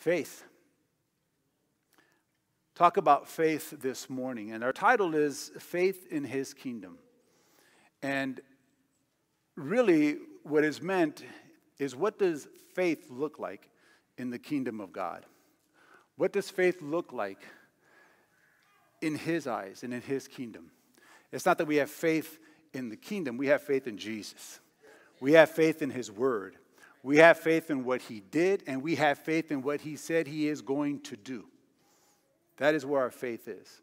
Faith. Talk about faith this morning. And our title is Faith in His Kingdom. And really, what is meant is what does faith look like in the kingdom of God? What does faith look like in His eyes and in His kingdom? It's not that we have faith in the kingdom, we have faith in Jesus. We have faith in His word. We have faith in what He did, and we have faith in what He said He is going to do. That is where our faith is.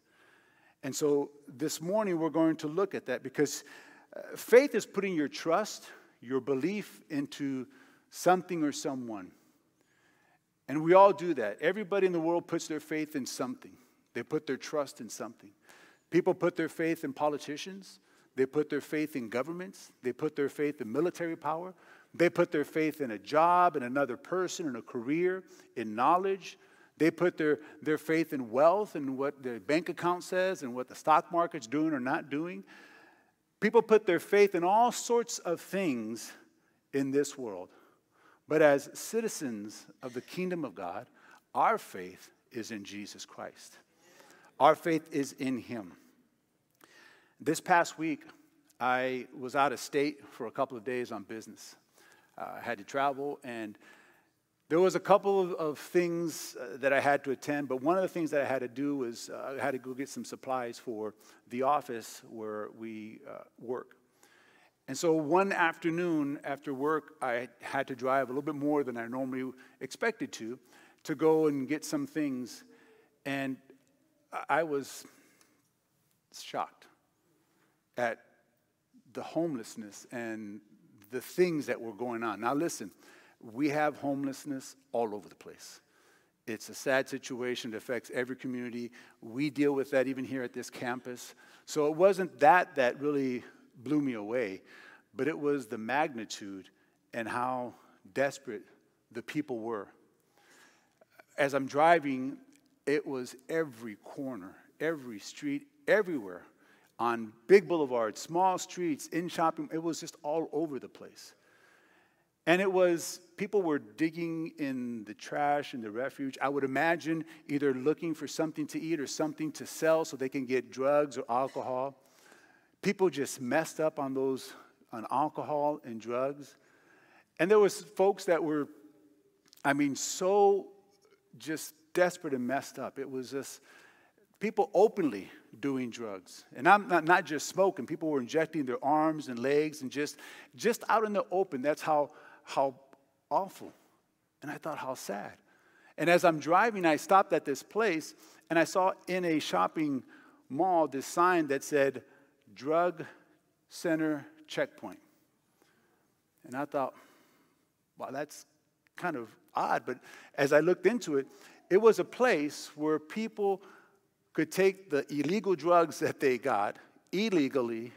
And so this morning we're going to look at that because uh, faith is putting your trust, your belief into something or someone. And we all do that. Everybody in the world puts their faith in something, they put their trust in something. People put their faith in politicians, they put their faith in governments, they put their faith in military power, they put their faith in a job, in another person, in a career, in knowledge. They put their, their faith in wealth and what their bank account says and what the stock market's doing or not doing. People put their faith in all sorts of things in this world. But as citizens of the kingdom of God, our faith is in Jesus Christ. Our faith is in Him. This past week, I was out of state for a couple of days on business. Uh, I had to travel, and there was a couple of, of things uh, that I had to attend, but one of the things that I had to do was uh, I had to go get some supplies for the office where we uh, work. And so one afternoon after work, I had to drive a little bit more than I normally expected to, to go and get some things. And I was shocked at the homelessness and the things that were going on. Now, listen, we have homelessness all over the place. It's a sad situation that affects every community. We deal with that even here at this campus. So it wasn't that that really blew me away, but it was the magnitude and how desperate the people were. As I'm driving, it was every corner, every street, everywhere on big boulevards, small streets, in shopping. It was just all over the place. And it was, people were digging in the trash and the refuge. I would imagine either looking for something to eat or something to sell so they can get drugs or alcohol. People just messed up on those, on alcohol and drugs. And there was folks that were, I mean, so just desperate and messed up. It was just people openly doing drugs. And I'm not, not just smoking, people were injecting their arms and legs and just, just out in the open. That's how how awful. And I thought, how sad. And as I'm driving, I stopped at this place and I saw in a shopping mall this sign that said, Drug Center Checkpoint. And I thought, wow, that's kind of odd. But as I looked into it, it was a place where people could take the illegal drugs that they got illegally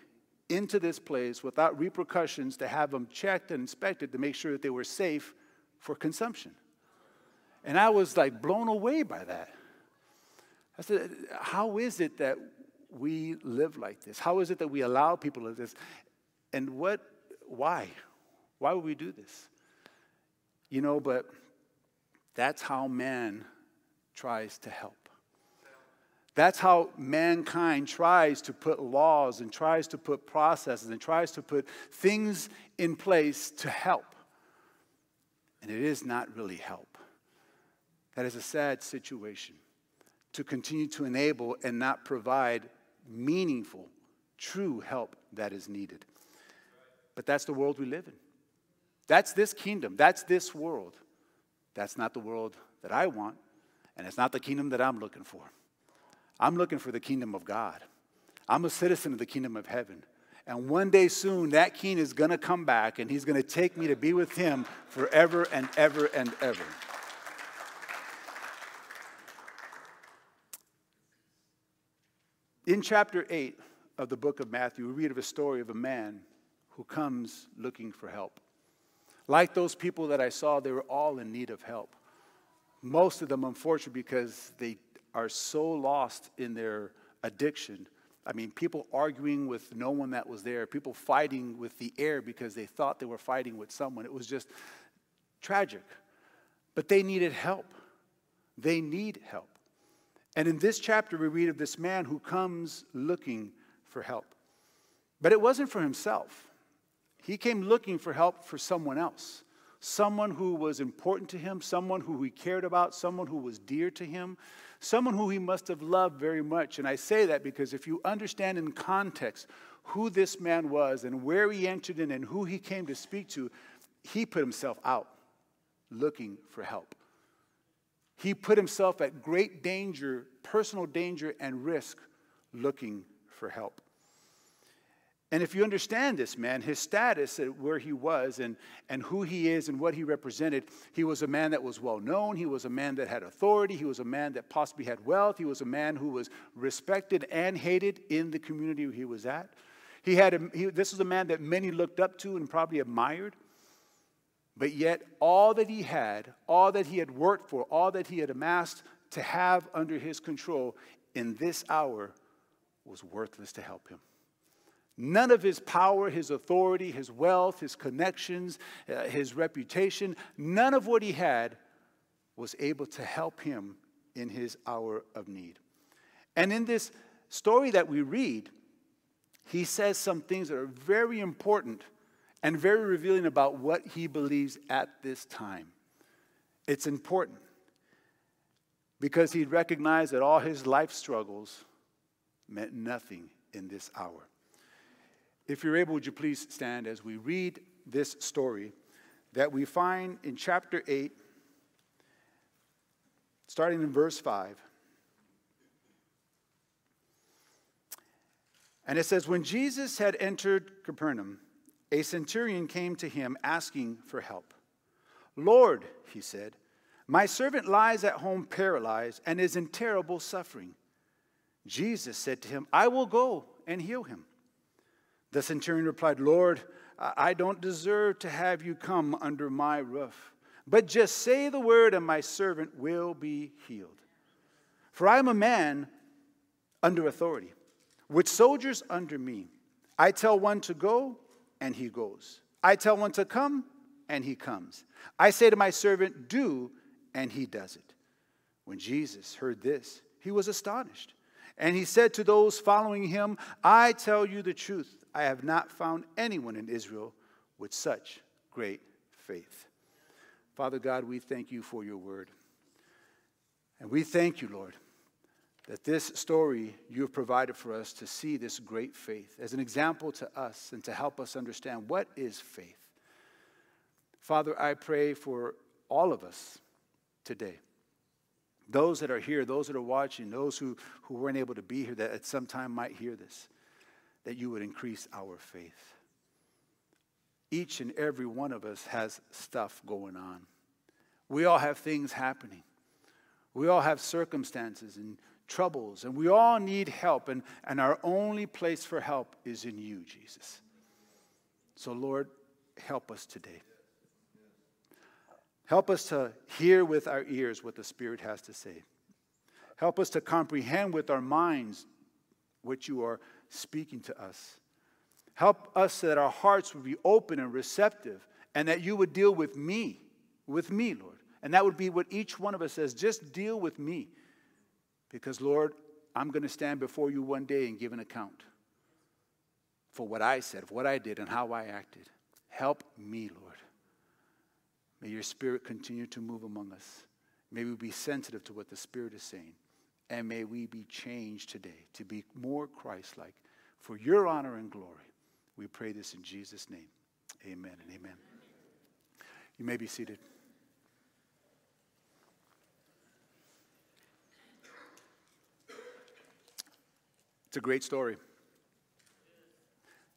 into this place without repercussions to have them checked and inspected to make sure that they were safe for consumption. And I was like blown away by that. I said, How is it that we live like this? How is it that we allow people to this? And what, why? Why would we do this? You know, but that's how man tries to help. That's how mankind tries to put laws and tries to put processes and tries to put things in place to help. And it is not really help. That is a sad situation to continue to enable and not provide meaningful, true help that is needed. But that's the world we live in. That's this kingdom. That's this world. That's not the world that I want, and it's not the kingdom that I'm looking for. I'm looking for the kingdom of God. I'm a citizen of the kingdom of heaven. And one day soon, that king is going to come back and he's going to take me to be with him forever and ever and ever. In chapter 8 of the book of Matthew, we read of a story of a man who comes looking for help. Like those people that I saw, they were all in need of help. Most of them, unfortunately, because they are so lost in their addiction. I mean, people arguing with no one that was there, people fighting with the air because they thought they were fighting with someone. It was just tragic. But they needed help. They need help. And in this chapter, we read of this man who comes looking for help. But it wasn't for himself, he came looking for help for someone else. Someone who was important to him, someone who he cared about, someone who was dear to him, someone who he must have loved very much. And I say that because if you understand in context who this man was and where he entered in and who he came to speak to, he put himself out looking for help. He put himself at great danger, personal danger, and risk looking for help. And if you understand this man, his status, where he was, and, and who he is, and what he represented, he was a man that was well known. He was a man that had authority. He was a man that possibly had wealth. He was a man who was respected and hated in the community he was at. He had a, he, this was a man that many looked up to and probably admired. But yet, all that he had, all that he had worked for, all that he had amassed to have under his control in this hour was worthless to help him. None of his power, his authority, his wealth, his connections, uh, his reputation, none of what he had was able to help him in his hour of need. And in this story that we read, he says some things that are very important and very revealing about what he believes at this time. It's important because he recognized that all his life struggles meant nothing in this hour. If you're able, would you please stand as we read this story that we find in chapter 8, starting in verse 5. And it says, When Jesus had entered Capernaum, a centurion came to him asking for help. Lord, he said, my servant lies at home paralyzed and is in terrible suffering. Jesus said to him, I will go and heal him. The centurion replied, Lord, I don't deserve to have you come under my roof, but just say the word, and my servant will be healed. For I am a man under authority, with soldiers under me. I tell one to go, and he goes. I tell one to come, and he comes. I say to my servant, Do, and he does it. When Jesus heard this, he was astonished. And he said to those following him, I tell you the truth. I have not found anyone in Israel with such great faith. Father God, we thank you for your word. And we thank you, Lord, that this story you have provided for us to see this great faith as an example to us and to help us understand what is faith. Father, I pray for all of us today. Those that are here, those that are watching, those who, who weren't able to be here, that at some time might hear this that you would increase our faith. Each and every one of us has stuff going on. We all have things happening. We all have circumstances and troubles, and we all need help, and, and our only place for help is in you, Jesus. So, Lord, help us today. Help us to hear with our ears what the Spirit has to say. Help us to comprehend with our minds what you are speaking to us. Help us so that our hearts would be open and receptive and that you would deal with me, with me, Lord. And that would be what each one of us says just deal with me. Because, Lord, I'm going to stand before you one day and give an account for what I said, for what I did, and how I acted. Help me, Lord. May your spirit continue to move among us. May we be sensitive to what the Spirit is saying. And may we be changed today to be more Christ like for your honor and glory. We pray this in Jesus' name. Amen and amen. You may be seated. It's a great story.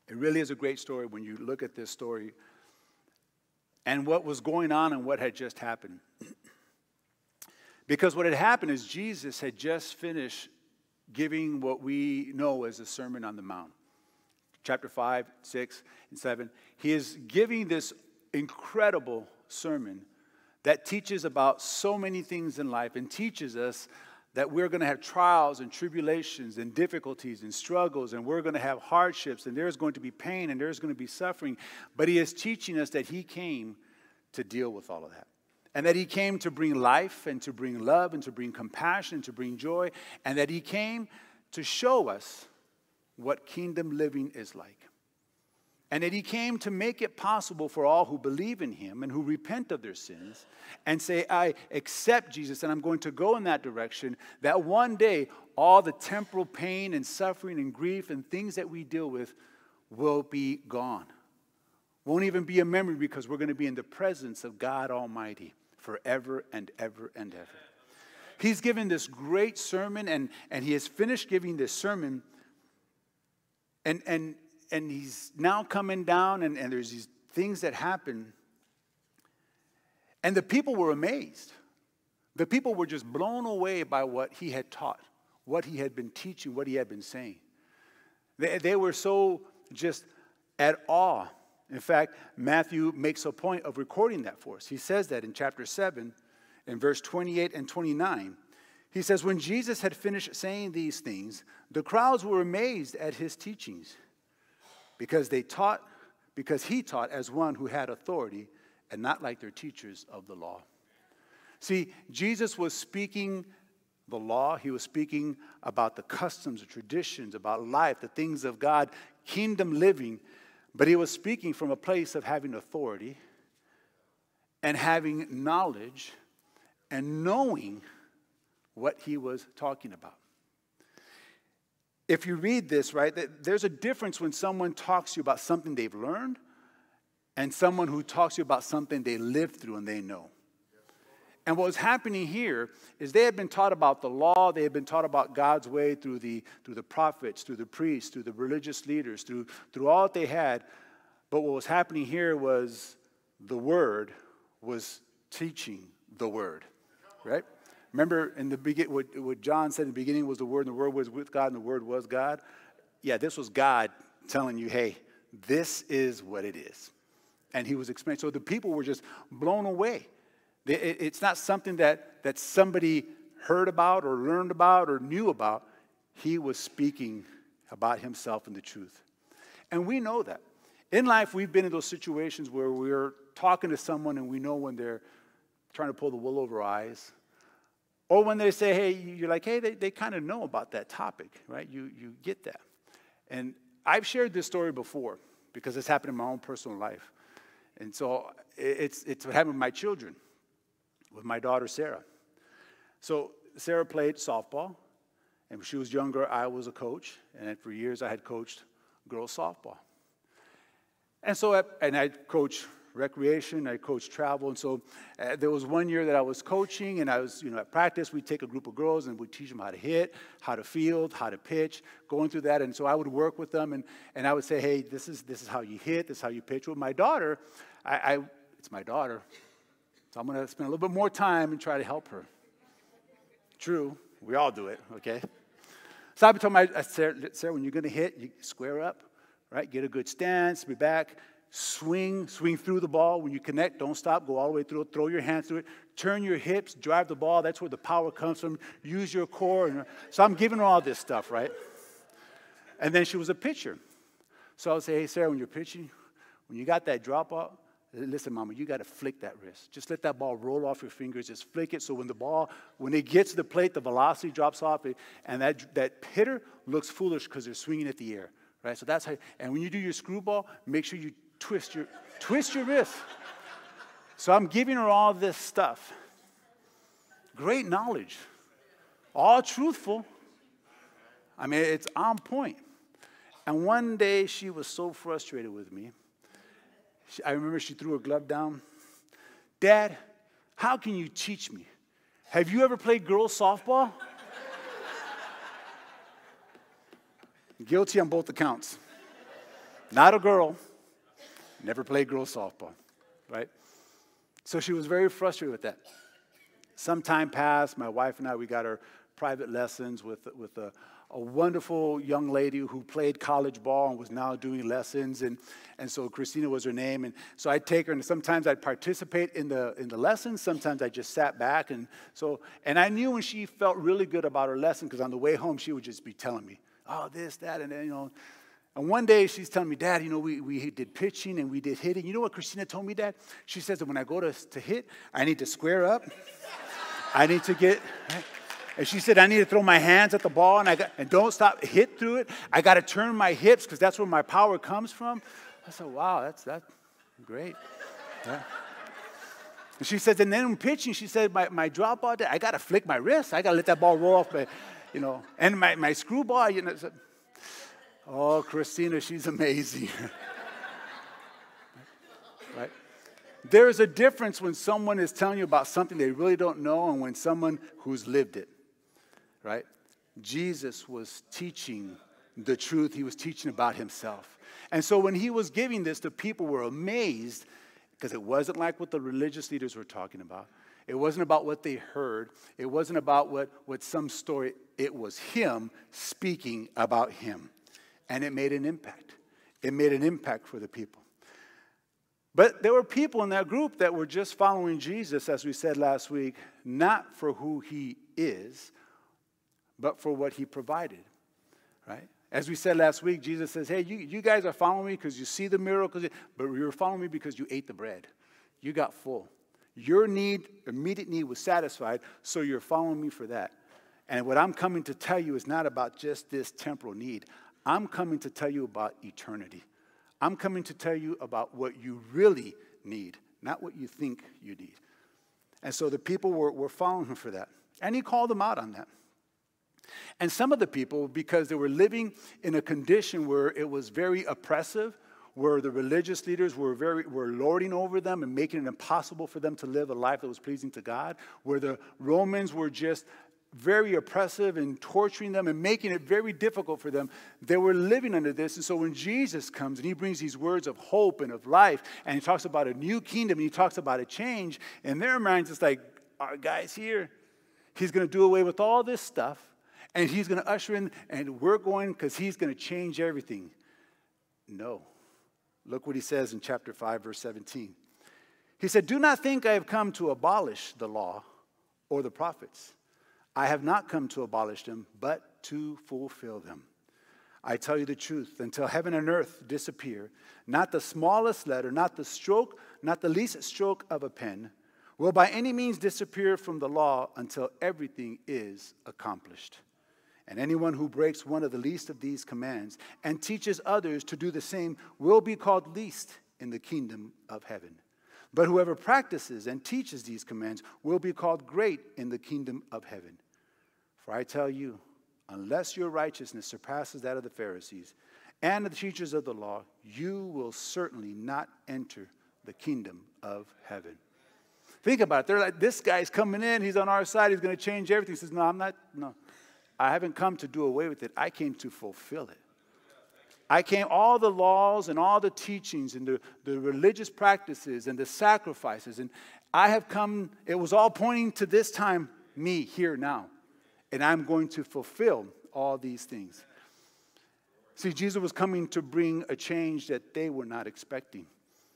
It really is a great story when you look at this story and what was going on and what had just happened. Because what had happened is Jesus had just finished giving what we know as the Sermon on the Mount. Chapter 5, 6, and 7. He is giving this incredible sermon that teaches about so many things in life and teaches us that we're going to have trials and tribulations and difficulties and struggles and we're going to have hardships and there's going to be pain and there's going to be suffering. But he is teaching us that he came to deal with all of that. And that he came to bring life and to bring love and to bring compassion and to bring joy, and that he came to show us what kingdom living is like. And that he came to make it possible for all who believe in him and who repent of their sins and say, I accept Jesus and I'm going to go in that direction, that one day all the temporal pain and suffering and grief and things that we deal with will be gone. Won't even be a memory because we're going to be in the presence of God Almighty forever and ever and ever. He's given this great sermon and, and he has finished giving this sermon. And, and, and he's now coming down, and, and there's these things that happen. And the people were amazed. The people were just blown away by what he had taught, what he had been teaching, what he had been saying. They, they were so just at awe. In fact, Matthew makes a point of recording that for us. He says that in chapter 7, in verse 28 and 29. He says, When Jesus had finished saying these things, the crowds were amazed at his teachings because they taught, because he taught as one who had authority and not like their teachers of the law. See, Jesus was speaking the law, he was speaking about the customs, the traditions, about life, the things of God, kingdom living, but he was speaking from a place of having authority and having knowledge and knowing what he was talking about if you read this, right, there's a difference when someone talks to you about something they've learned and someone who talks to you about something they lived through and they know. And what was happening here is they had been taught about the law, they had been taught about God's way through the, through the prophets, through the priests, through the religious leaders, through, through all that they had. But what was happening here was the word was teaching the word, right? Remember in the beginning, what, what John said in the beginning was the Word, and the Word was with God, and the Word was God? Yeah, this was God telling you, hey, this is what it is. And he was explaining. So the people were just blown away. It's not something that, that somebody heard about or learned about or knew about. He was speaking about himself and the truth. And we know that. In life, we've been in those situations where we're talking to someone and we know when they're trying to pull the wool over our eyes or when they say, hey, you're like, hey, they, they kind of know about that topic, right? You, you get that. And I've shared this story before because it's happened in my own personal life. And so it's, it's what happened with my children, with my daughter, Sarah. So Sarah played softball. And when she was younger, I was a coach. And for years, I had coached girls softball. And so, and I coached recreation, I coached travel. And so uh, there was one year that I was coaching, and I was, you know, at practice, we'd take a group of girls and we'd teach them how to hit, how to field, how to pitch, going through that. And so I would work with them, and, and I would say, hey, this is, this is how you hit, this is how you pitch. With my daughter, I, I it's my daughter, so I'm going to spend a little bit more time and try to help her. True, we all do it, okay? So I told my uh, Sarah, Sarah, when you're going to hit, you square up, right? Get a good stance, be back, swing, swing through the ball. When you connect, don't stop, go all the way through, it, throw your hands through it, turn your hips, drive the ball. That's where the power comes from. Use your core. So I'm giving her all this stuff, right? And then she was a pitcher. So I would say, hey, Sarah, when you're pitching, when you got that drop off, listen, mama, you got to flick that wrist. Just let that ball roll off your fingers. Just flick it so when the ball, when it gets to the plate, the velocity drops off, and that, that hitter looks foolish because they're swinging at the air. Right? So that's how, and when you do your screwball, make sure you twist your, twist your wrist. So I'm giving her all this stuff. Great knowledge. All truthful. I mean, it's on point. And one day she was so frustrated with me. I remember she threw her glove down. Dad, how can you teach me? Have you ever played girls softball? Guilty on both accounts. Not a girl, never played girls softball, right? So she was very frustrated with that. Some time passed. My wife and I, we got our private lessons with, with a, a wonderful young lady who played college ball and was now doing lessons. And, and so Christina was her name. And so I'd take her, and sometimes I'd participate in the, in the lessons. Sometimes I just sat back. And so, and I knew when she felt really good about her lesson, because on the way home, she would just be telling me, oh, this, that, and then, you know. And one day she's telling me, Dad, you know, we, we did pitching and we did hitting. You know what Christina told me, Dad? She says that when I go to, to hit, I need to square up. I need to get, and she said, I need to throw my hands at the ball and, I got, and don't stop, hit through it. I got to turn my hips because that's where my power comes from. I said, wow, that's, that's great. Yeah. And she says, and then pitching, she said, my, my drop ball, I got to flick my wrist. I got to let that ball roll off, my, you know. And my, my screwball, you know. So, oh, Christina, she's amazing. right? There is a difference when someone is telling you about something they really don't know and when someone who's lived it, right? Jesus was teaching the truth, he was teaching about himself. And so when he was giving this, the people were amazed because it wasn't like what the religious leaders were talking about. It wasn't about what they heard. It wasn't about what, what some story, it was him speaking about him. And it made an impact. It made an impact for the people. But there were people in that group that were just following Jesus, as we said last week, not for who he is, but for what he provided, right? As we said last week, Jesus says, Hey, you, you guys are following me because you see the miracles, but you're following me because you ate the bread. You got full. Your need, immediate need, was satisfied, so you're following me for that. And what I'm coming to tell you is not about just this temporal need. I'm coming to tell you about eternity. I'm coming to tell you about what you really need, not what you think you need. And so the people were, were following him for that. And he called them out on that. And some of the people, because they were living in a condition where it was very oppressive, where the religious leaders were, very, were lording over them and making it impossible for them to live a life that was pleasing to God, where the Romans were just very oppressive and torturing them and making it very difficult for them. They were living under this. And so when Jesus comes and he brings these words of hope and of life, and he talks about a new kingdom and he talks about a change, in their minds, it's like, our guy's here. He's going to do away with all this stuff and he's going to usher in, and we're going because he's going to change everything. No. Look what he says in chapter 5, verse 17. He said, Do not think I have come to abolish the law or the prophets. I have not come to abolish them, but to fulfill them. I tell you the truth, until heaven and earth disappear, not the smallest letter, not the stroke, not the least stroke of a pen will by any means disappear from the law until everything is accomplished. And anyone who breaks one of the least of these commands and teaches others to do the same will be called least in the kingdom of heaven. But whoever practices and teaches these commands will be called great in the kingdom of heaven. For I tell you, unless your righteousness surpasses that of the Pharisees and the teachers of the law, you will certainly not enter the kingdom of heaven. Think about it. They're like, this guy's coming in, he's on our side, he's going to change everything. He says, No, I'm not, no. I haven't come to do away with it. I came to fulfill it. I came, all the laws and all the teachings and the, the religious practices and the sacrifices, and I have come, it was all pointing to this time, me here now. And I'm going to fulfill all these things. See, Jesus was coming to bring a change that they were not expecting.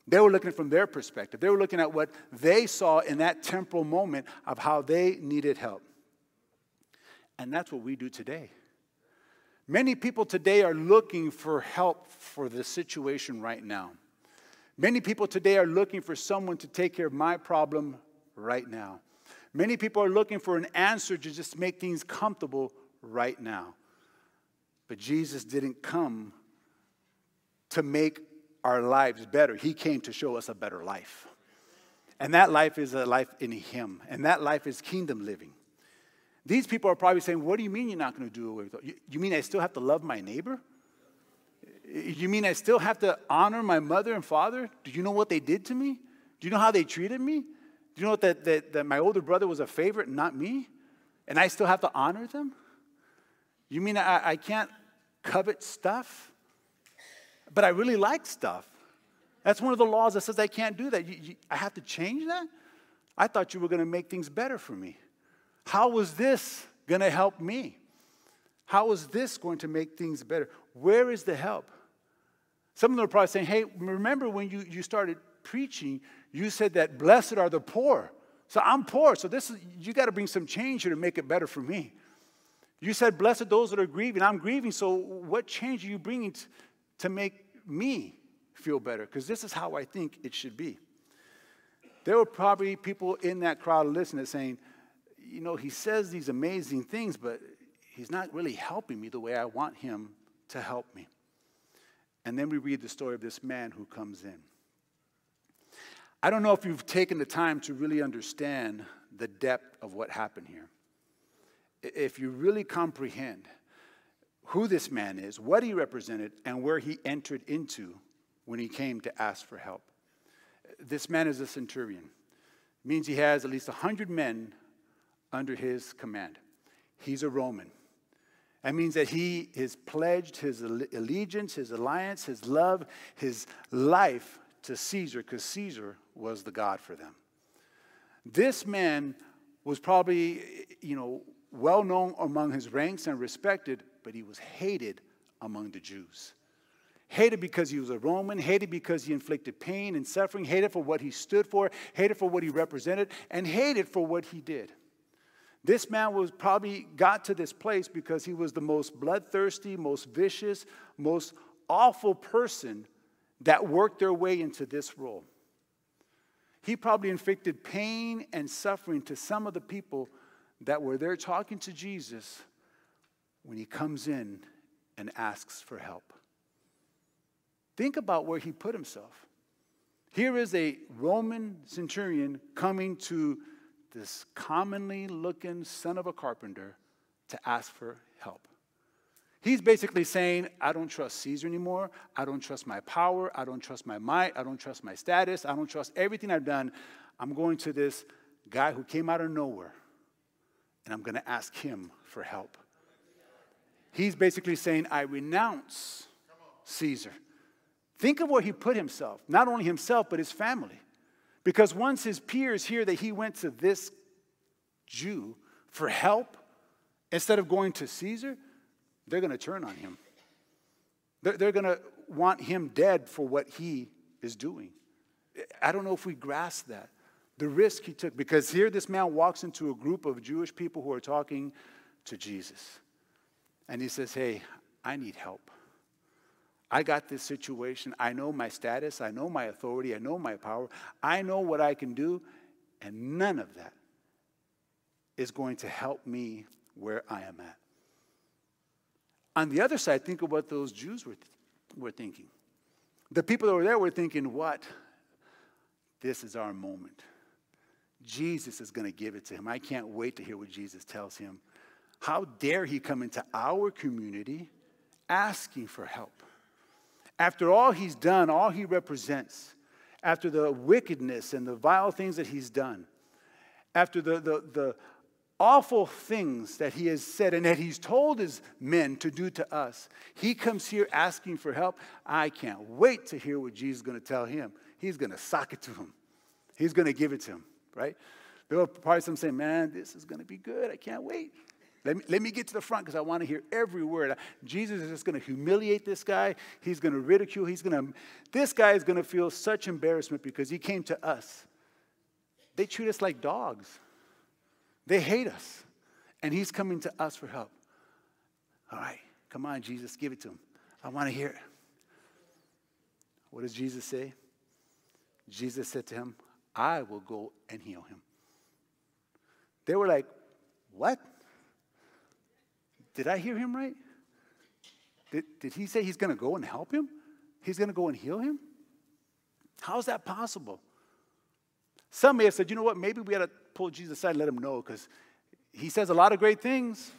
They were looking from their perspective. They were looking at what they saw in that temporal moment of how they needed help. And that's what we do today. Many people today are looking for help for the situation right now. Many people today are looking for someone to take care of my problem right now. Many people are looking for an answer to just make things comfortable right now. But Jesus didn't come to make our lives better, He came to show us a better life. And that life is a life in Him, and that life is kingdom living. These people are probably saying, What do you mean you're not going to do away with it? You mean I still have to love my neighbor? You mean I still have to honor my mother and father? Do you know what they did to me? Do you know how they treated me? Do you know that, that, that my older brother was a favorite and not me? And I still have to honor them? You mean I, I can't covet stuff? But I really like stuff. That's one of the laws that says I can't do that. You, you, I have to change that? I thought you were going to make things better for me. How was this going to help me? How is this going to make things better? Where is the help? Some of them are probably saying, hey, remember when you, you started preaching, you said that blessed are the poor. So I'm poor, so this is you got to bring some change here to make it better for me. You said, blessed those that are grieving. I'm grieving, so what change are you bringing to, to make me feel better because this is how I think it should be. There were probably people in that crowd listening saying, you know, he says these amazing things, but he's not really helping me the way I want him to help me. And then we read the story of this man who comes in. I don't know if you've taken the time to really understand the depth of what happened here. If you really comprehend who this man is, what he represented, and where he entered into when he came to ask for help. This man is a centurion. It means he has at least 100 men under his command. He's a Roman. That means that he has pledged his allegiance, his alliance, his love, his life to Caesar because Caesar was the God for them. This man was probably, you know, well known among his ranks and respected, but he was hated among the Jews. Hated because he was a Roman, hated because he inflicted pain and suffering, hated for what he stood for, hated for what he represented, and hated for what he did. This man was probably got to this place because he was the most bloodthirsty, most vicious, most awful person that worked their way into this role. He probably inflicted pain and suffering to some of the people that were there talking to Jesus when he comes in and asks for help. Think about where he put himself. Here is a Roman centurion coming to this commonly looking son of a carpenter to ask for help. He's basically saying, I don't trust Caesar anymore. I don't trust my power. I don't trust my might. I don't trust my status. I don't trust everything I've done. I'm going to this guy who came out of nowhere, and I'm going to ask him for help. He's basically saying, I renounce Caesar. Think of where he put himself, not only himself, but his family. Because once his peers hear that he went to this Jew for help instead of going to Caesar, they're going to turn on him. They're, they're going to want him dead for what he is doing. I don't know if we grasp that. The risk he took, because here this man walks into a group of Jewish people who are talking to Jesus. And he says, Hey, I need help. I got this situation. I know my status. I know my authority. I know my power. I know what I can do. And none of that is going to help me where I am at. On the other side, think of what those Jews were, were thinking. The people that were there were thinking, what? This is our moment. Jesus is going to give it to him. I can't wait to hear what Jesus tells him. How dare he come into our community asking for help? After all he's done, all he represents, after the wickedness and the vile things that he's done, after the, the, the awful things that he has said and that he's told his men to do to us, he comes here asking for help. I can't wait to hear what Jesus is going to tell him. He's going to sock it to him, he's going to give it to him, right? There were probably some saying, Man, this is going to be good. I can't wait. Let me, let me get to the front because I want to hear every word. Jesus is just going to humiliate this guy. He's going to ridicule. He's going to, this guy is going to feel such embarrassment because he came to us. They treat us like dogs, they hate us. And he's coming to us for help. All right, come on, Jesus, give it to him. I want to hear it. What does Jesus say? Jesus said to him, I will go and heal him. They were like, What? Did I hear him right? Did, did he say he's going to go and help him? He's going to go and heal him? How is that possible? Some may have said, you know what, maybe we ought to pull Jesus aside and let him know because he says a lot of great things.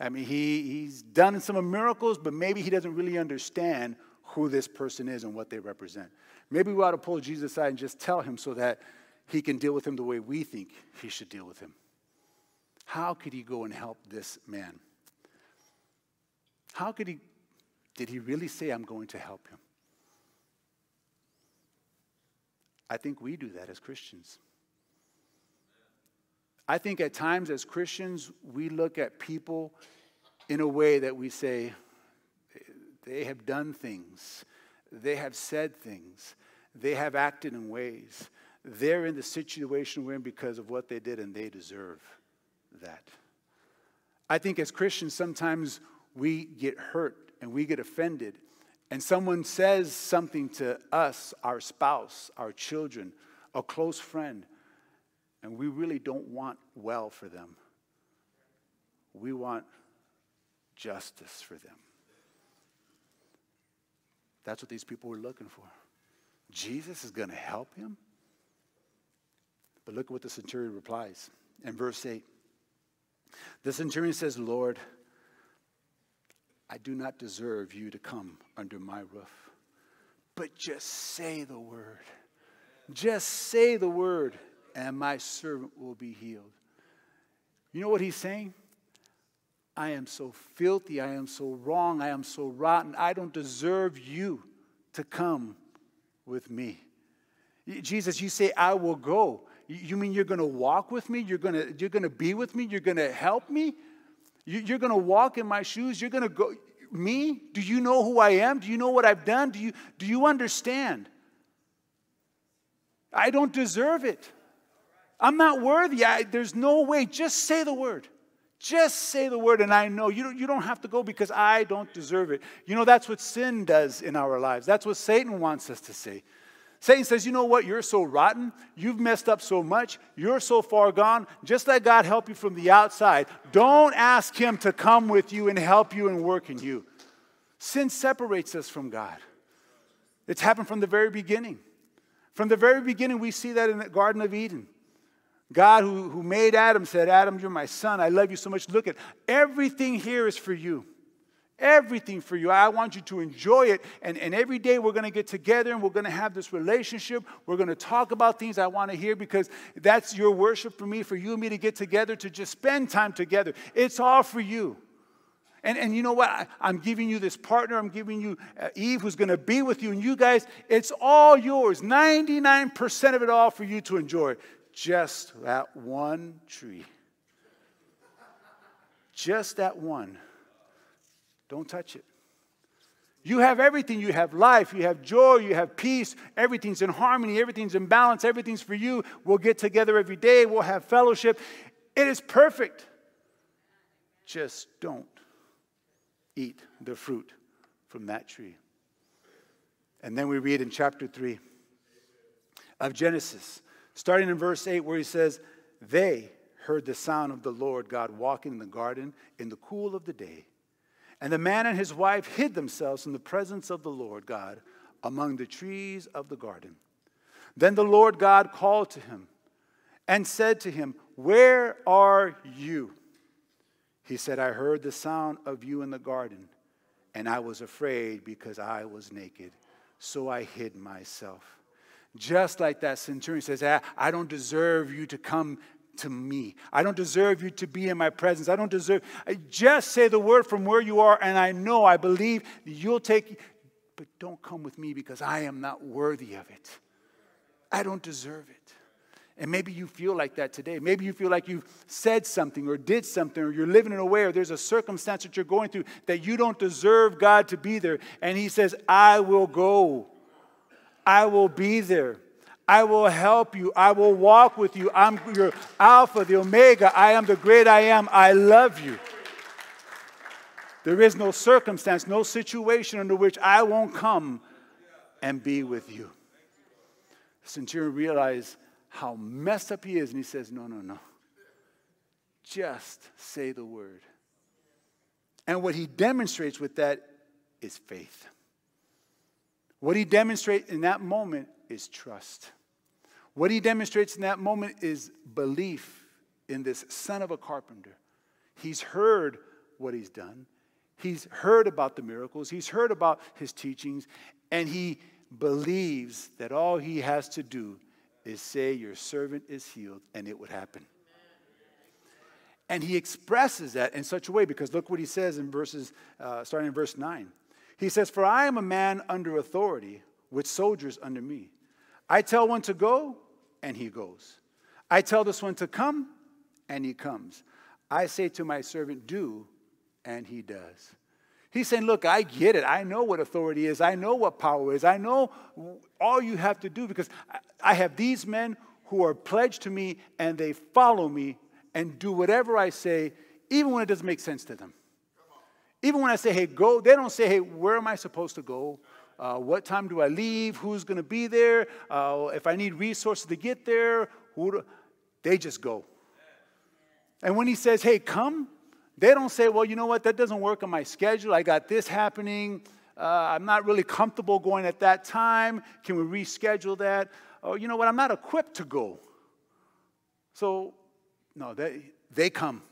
I mean, he, he's done some miracles, but maybe he doesn't really understand who this person is and what they represent. Maybe we ought to pull Jesus aside and just tell him so that he can deal with him the way we think he should deal with him. How could he go and help this man? How could he, did he really say, I'm going to help him? I think we do that as Christians. I think at times as Christians, we look at people in a way that we say, they have done things, they have said things, they have acted in ways. They're in the situation we're in because of what they did, and they deserve that. I think as Christians, sometimes we get hurt and we get offended and someone says something to us, our spouse, our children, a close friend, and we really don't want well for them, we want justice for them. That's what these people were looking for. Jesus is going to help him? But look at what the centurion replies in verse 8. The centurion says, Lord, I do not deserve you to come under my roof, but just say the word. Just say the word, and my servant will be healed. You know what he's saying? I am so filthy. I am so wrong. I am so rotten. I don't deserve you to come with me. Jesus, you say, I will go. You mean you're going to walk with me? You're going to, you're going to be with me? You're going to help me? You're going to walk in my shoes? You're going to go. Me? Do you know who I am? Do you know what I've done? Do you, do you understand? I don't deserve it. I'm not worthy. I, there's no way. Just say the word. Just say the word, and I know. You don't, you don't have to go because I don't deserve it. You know, that's what sin does in our lives. That's what Satan wants us to say. Satan says, You know what? You're so rotten. You've messed up so much. You're so far gone. Just let God help you from the outside. Don't ask Him to come with you and help you and work in you. Sin separates us from God. It's happened from the very beginning. From the very beginning, we see that in the Garden of Eden. God, who, who made Adam, said, Adam, you're my son. I love you so much. Look at everything here is for you everything for you. I want you to enjoy it. And, and every day we're going to get together and we're going to have this relationship. We're going to talk about things I want to hear because that's your worship for me, for you and me to get together, to just spend time together. It's all for you. And, and you know what? I, am giving you this partner. I'm giving you uh, Eve who's going to be with you. And you guys, it's all yours. 99% of it all for you to enjoy. Just that one tree. Just that one. Don't touch it. You have everything. You have life, you have joy, you have peace. Everything's in harmony, everything's in balance, everything's for you. We'll get together every day, we'll have fellowship. It is perfect. Just don't eat the fruit from that tree. And then we read in chapter 3 of Genesis, starting in verse 8, where he says, They heard the sound of the Lord God walking in the garden in the cool of the day. And the man and his wife hid themselves in the presence of the Lord God among the trees of the garden. Then the Lord God called to him and said to him, Where are you? He said, I heard the sound of you in the garden, and I was afraid because I was naked, so I hid myself. Just like that centurion says, I don't deserve you to come to me. I don't deserve you to be in my presence. I don't deserve. I just say the word from where you are, and I know, I believe you'll take. But don't come with me because I am not worthy of it. I don't deserve it. And maybe you feel like that today. Maybe you feel like you've said something or did something, or you're living in a way, or there's a circumstance that you're going through that you don't deserve God to be there. And He says, I will go, I will be there. I will help you. I will walk with you. I'm your Alpha, the Omega. I am the great I am. I love you. There is no circumstance, no situation under which I won't come and be with you. The centurion realized how messed up he is, and he says, No, no, no. Just say the word. And what he demonstrates with that is faith. What he demonstrates in that moment is trust. What he demonstrates in that moment is belief in this son of a carpenter. He's heard what he's done, he's heard about the miracles, he's heard about his teachings, and he believes that all he has to do is say, Your servant is healed, and it would happen. And he expresses that in such a way because look what he says in verses, uh, starting in verse 9. He says, For I am a man under authority with soldiers under me. I tell one to go, and he goes. I tell this one to come, and he comes. I say to my servant, do, and he does. He's saying, Look, I get it. I know what authority is. I know what power is. I know all you have to do because I have these men who are pledged to me and they follow me and do whatever I say, even when it doesn't make sense to them. Even when I say, hey, go, they don't say, hey, where am I supposed to go? Uh, what time do I leave? Who's going to be there? Uh, if I need resources to get there, who do, they just go. And when he says, hey, come, they don't say, well, you know what, that doesn't work on my schedule. I got this happening. Uh, I'm not really comfortable going at that time. Can we reschedule that? Oh, you know what, I'm not equipped to go. So, no, they, they come.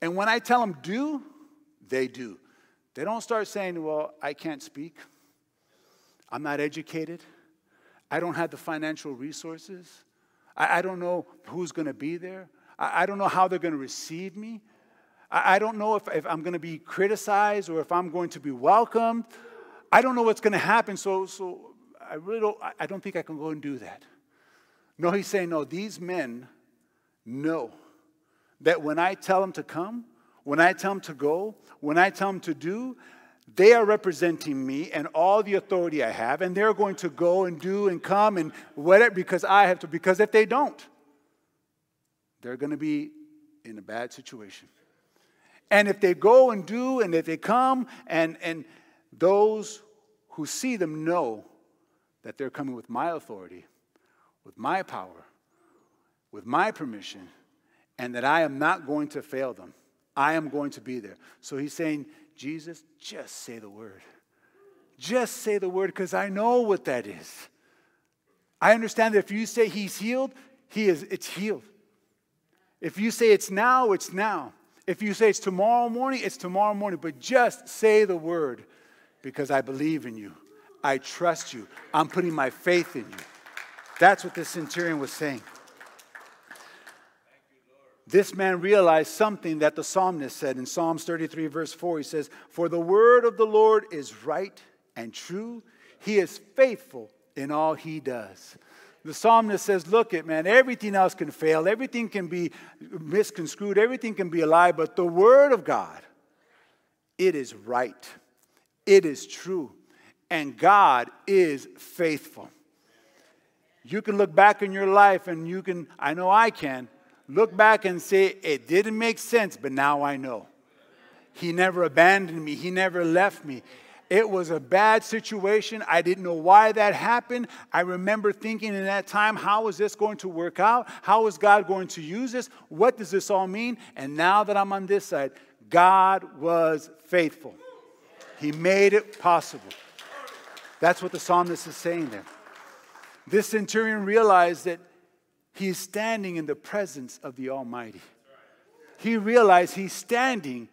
And when I tell them do, they do. They don't start saying, well, I can't speak. I'm not educated. I don't have the financial resources. I, I don't know who's going to be there. I, I, don't know how they're going to receive me. I, I don't know if, if I'm going to be criticized or if I'm going to be welcomed. I don't know what's going to happen. So, so I really don't, I don't think I can go and do that. No, he's saying, no, these men know that when I tell them to come, when I tell them to go, when I tell them to do, they are representing me and all the authority I have, and they're going to go and do and come and whatever because I have to. Because if they don't, they're going to be in a bad situation. And if they go and do, and if they come, and, and those who see them know that they're coming with my authority, with my power, with my permission, and that I am not going to fail them. I am going to be there. So he's saying, Jesus, just say the word. Just say the word because I know what that is. I understand that if you say he's healed, he is it's healed. If you say it's now, it's now. If you say it's tomorrow morning, it's tomorrow morning. But just say the word because I believe in you. I trust you. I'm putting my faith in you. That's what the centurion was saying this man realized something that the psalmist said in Psalms 33, verse 4. He says, For the word of the Lord is right and true, he is faithful in all he does. The psalmist says, Look it, man, everything else can fail, everything can be misconstrued, everything can be a lie, but the word of God, it is right, it is true, and God is faithful. You can look back in your life and you can, I know I can, look back and say, it didn't make sense, but now I know. He never abandoned me, He never left me. It was a bad situation. I didn't know why that happened. I remember thinking in that time, how is this going to work out? How is God going to use this? What does this all mean? And now that I'm on this side, God was faithful. He made it possible. That's what the psalmist is saying there. This centurion realized that he is standing in the presence of the Almighty. He realized he's standing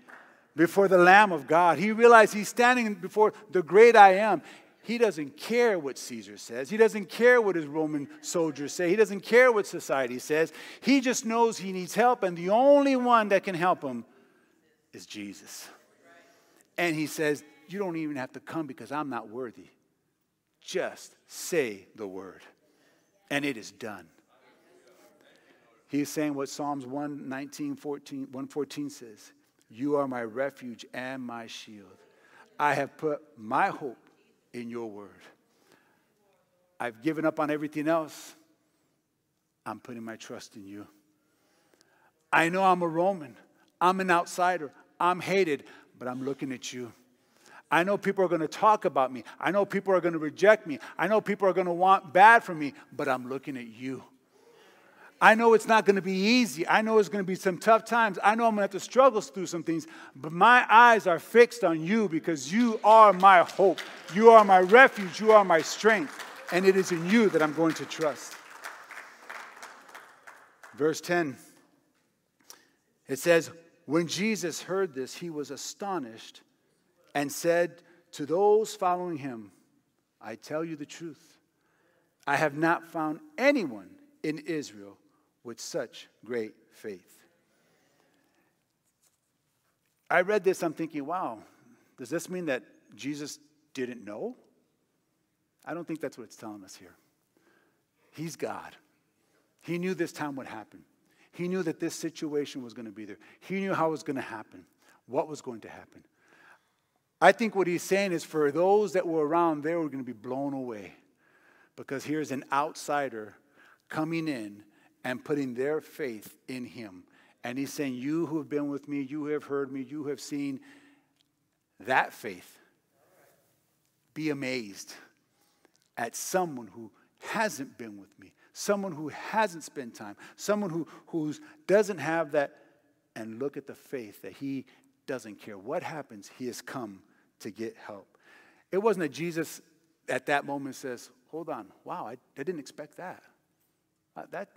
before the Lamb of God. He realized he's standing before the great I am. He doesn't care what Caesar says. He doesn't care what his Roman soldiers say. He doesn't care what society says. He just knows he needs help, and the only one that can help him is Jesus. And he says, You don't even have to come because I'm not worthy. Just say the word, and it is done. He's saying what Psalms 119, 14, 114 says You are my refuge and my shield. I have put my hope in your word. I've given up on everything else. I'm putting my trust in you. I know I'm a Roman, I'm an outsider, I'm hated, but I'm looking at you. I know people are going to talk about me. I know people are going to reject me. I know people are going to want bad for me, but I'm looking at you. I know it's not going to be easy. I know it's going to be some tough times. I know I'm going to have to struggle through some things, but my eyes are fixed on you because you are my hope. You are my refuge. You are my strength. And it is in you that I'm going to trust. Verse 10 it says, When Jesus heard this, he was astonished and said to those following him, I tell you the truth. I have not found anyone in Israel with such great faith. I read this, I'm thinking, wow, does this mean that Jesus didn't know? I don't think that's what it's telling us here. He's God. He knew this time would happen. He knew that this situation was going to be there. He knew how it was going to happen, what was going to happen. I think what he's saying is for those that were around, they were going to be blown away because here's an outsider coming in and putting their faith in him. And he's saying, You who have been with me, you have heard me, you have seen, that faith. Be amazed at someone who hasn't been with me, someone who hasn't spent time, someone who who's, doesn't have that, and look at the faith that he doesn't care what happens, he has come to get help. It wasn't that Jesus at that moment says, Hold on, wow, I, I didn't expect that. Uh, that.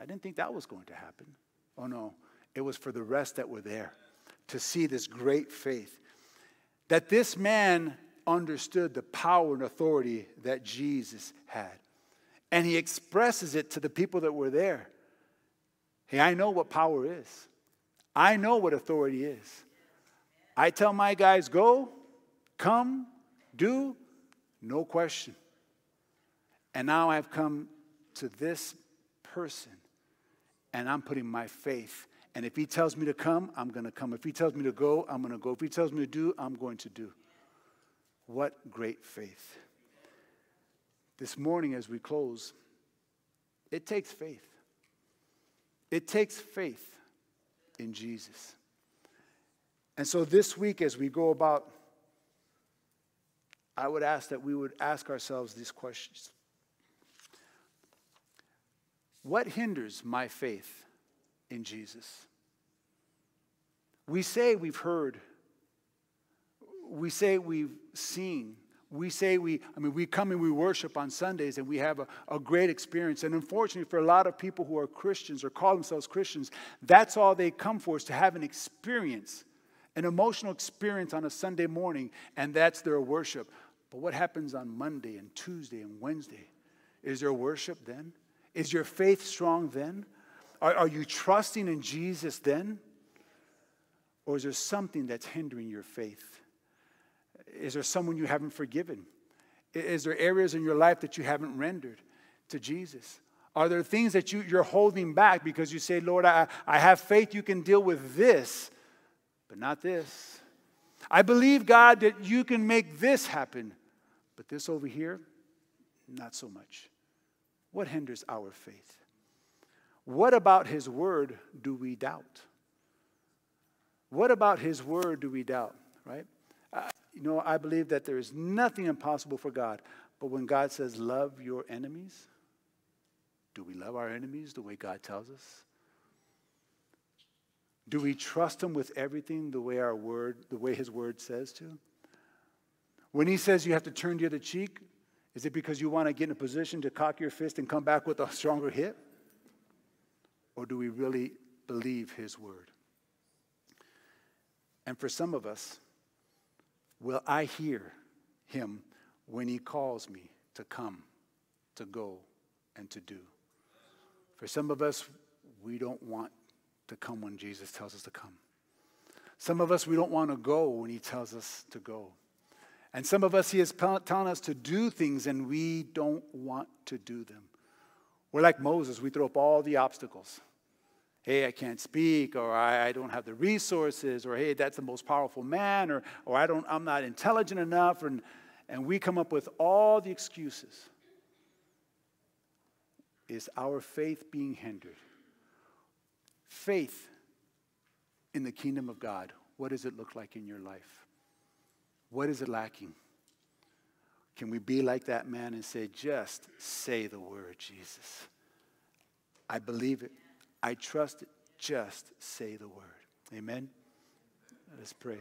I didn't think that was going to happen. Oh no, it was for the rest that were there to see this great faith. That this man understood the power and authority that Jesus had. And he expresses it to the people that were there. Hey, I know what power is. I know what authority is. I tell my guys, go, come, do, no question. And now I've come to this person and I'm putting my faith. And if he tells me to come, I'm going to come. If he tells me to go, I'm going to go. If he tells me to do, I'm going to do. What great faith. This morning, as we close, it takes faith. It takes faith in Jesus. And so this week, as we go about, I would ask that we would ask ourselves these questions What hinders my faith in Jesus? We say we've heard, we say we've seen, we say we, I mean, we come and we worship on Sundays and we have a, a great experience. And unfortunately, for a lot of people who are Christians or call themselves Christians, that's all they come for is to have an experience, an emotional experience on a Sunday morning, and that's their worship. But what happens on Monday and Tuesday and Wednesday? Is there worship then? Is your faith strong then? Are, are you trusting in Jesus then? Or is there something that's hindering your faith? Is there someone you haven't forgiven? Is there areas in your life that you haven't rendered to Jesus? Are there things that you, you're holding back because you say, Lord, I, I have faith you can deal with this, but not this? I believe, God, that you can make this happen, but this over here, not so much. What hinders our faith? What about His Word do we doubt? What about His Word do we doubt, right? You know, I believe that there is nothing impossible for God. But when God says, love your enemies, do we love our enemies the way God tells us? Do we trust Him with everything the way our word, the way His Word says to? When He says you have to turn the other cheek, is it because you want to get in a position to cock your fist and come back with a stronger hit? Or do we really believe His word? And for some of us, will I hear Him when He calls me to come, to go, and to do? For some of us, we don't want to come when Jesus tells us to come. Some of us, we don't want to go when He tells us to go. And some of us, He is telling us to do things and we don't want to do them. We're like Moses, we throw up all the obstacles. Hey, I can't speak, or I, I don't have the resources, or hey, that's the most powerful man, or, or I don't, I'm not intelligent enough, and, and we come up with all the excuses. Is our faith being hindered? Faith in the kingdom of God, what does it look like in your life? What is it lacking? Can we be like that man and say, just say the word, Jesus? I believe it. I trust it. Just say the word. Amen. Let's pray.